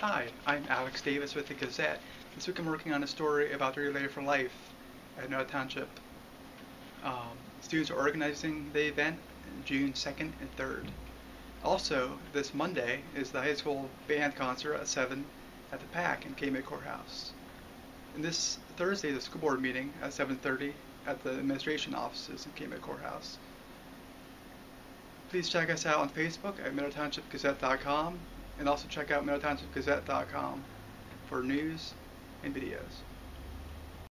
Hi, I'm Alex Davis with the Gazette. This week I'm working on a story about the Relay for Life at Middle Township. Um, students are organizing the event June 2nd and 3rd. Also, this Monday is the high school band concert at 7 at the PAC in Cape May Court House. And this Thursday, the school board meeting at 7.30 at the administration offices in Cape May Court House. Please check us out on Facebook at MiddleTownshipGazette.com and also check out MiddleTownshipGazette.com for news and videos.